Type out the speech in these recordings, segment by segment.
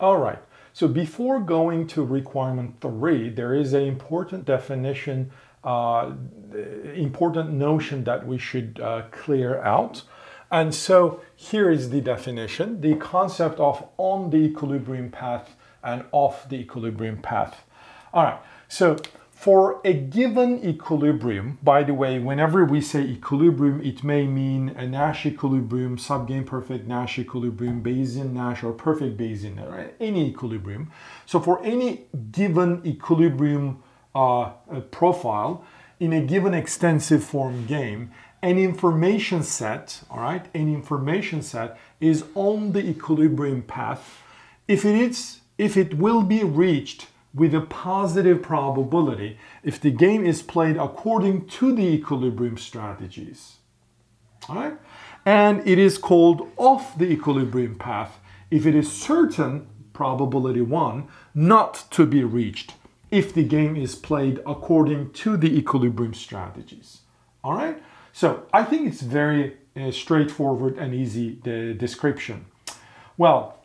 All right. So before going to requirement three, there is an important definition, uh, important notion that we should uh, clear out. And so here is the definition, the concept of on the equilibrium path and off the equilibrium path. All right. So for a given equilibrium, by the way, whenever we say equilibrium, it may mean a Nash equilibrium, subgame perfect Nash equilibrium, Bayesian Nash, or perfect Bayesian, right? any equilibrium. So for any given equilibrium uh, profile in a given extensive form game, an information set, all right, an information set is on the equilibrium path if it is, if it will be reached with a positive probability if the game is played according to the equilibrium strategies. All right? And it is called off the equilibrium path if it is certain, probability 1, not to be reached if the game is played according to the equilibrium strategies. All right? So I think it's very uh, straightforward and easy the description. Well,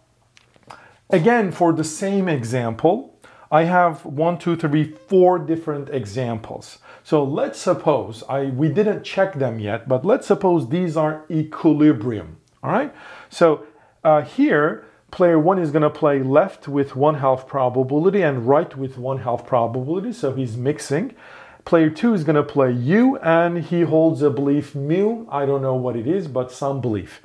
again, for the same example, I have one, two, three, four different examples. So let's suppose, I we didn't check them yet, but let's suppose these are equilibrium, all right? So uh, here, player one is gonna play left with one half probability and right with one half probability, so he's mixing. Player two is gonna play U and he holds a belief mu, I don't know what it is, but some belief.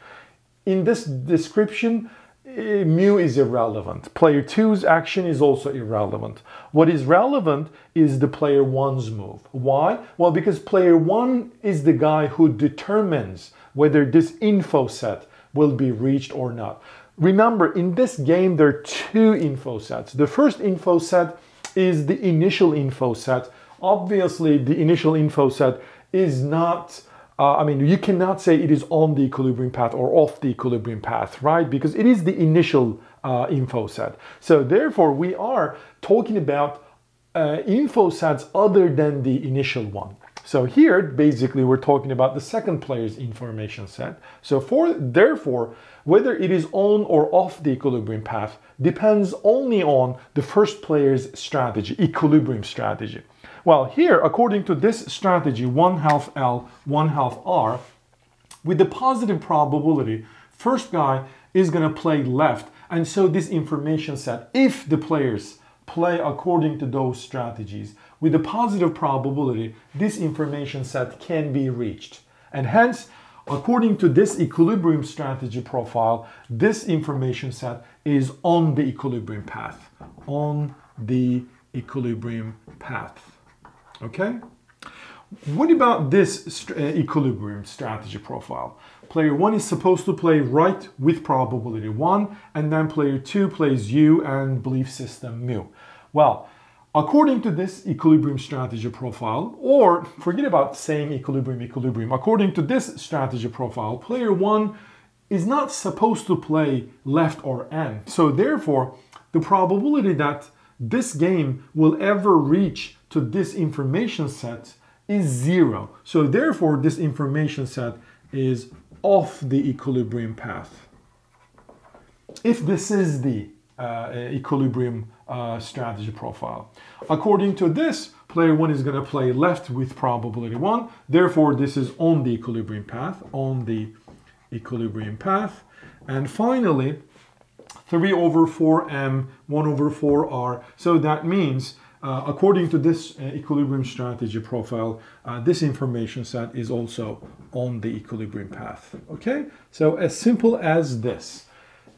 In this description, mu is irrelevant. Player 2's action is also irrelevant. What is relevant is the player 1's move. Why? Well, because player 1 is the guy who determines whether this info set will be reached or not. Remember, in this game, there are two info sets. The first info set is the initial info set. Obviously, the initial info set is not uh, I mean, you cannot say it is on the equilibrium path or off the equilibrium path, right? Because it is the initial uh, info set. So therefore, we are talking about uh, info sets other than the initial one. So here, basically, we're talking about the second player's information set. So for therefore, whether it is on or off the equilibrium path depends only on the first player's strategy, equilibrium strategy. Well, here, according to this strategy, 1 half L, 1 half R, with the positive probability, first guy is going to play left. And so this information set, if the players play according to those strategies, with a positive probability, this information set can be reached. And hence, according to this equilibrium strategy profile, this information set is on the equilibrium path. On the equilibrium path. Okay? What about this uh, equilibrium strategy profile? Player 1 is supposed to play right with probability 1, and then player 2 plays U and belief system mu. Well, according to this equilibrium strategy profile, or forget about saying equilibrium, equilibrium, according to this strategy profile, player 1 is not supposed to play left or N. So therefore, the probability that this game will ever reach to this information set is zero. So therefore, this information set is off the equilibrium path. If this is the uh, equilibrium uh, strategy profile. According to this, player one is going to play left with probability one. Therefore, this is on the equilibrium path, on the equilibrium path. And finally, 3 over 4m, 1 over 4r. So that means, uh, according to this uh, equilibrium strategy profile, uh, this information set is also on the equilibrium path. Okay? So as simple as this.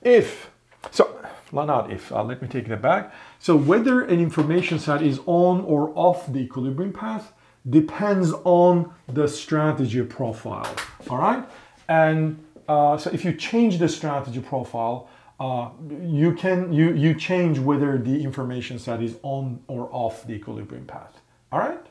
If, so not if, uh, let me take that back. So whether an information set is on or off the equilibrium path depends on the strategy profile. All right? And uh, so if you change the strategy profile, uh, you can you you change whether the information set is on or off the equilibrium path. All right.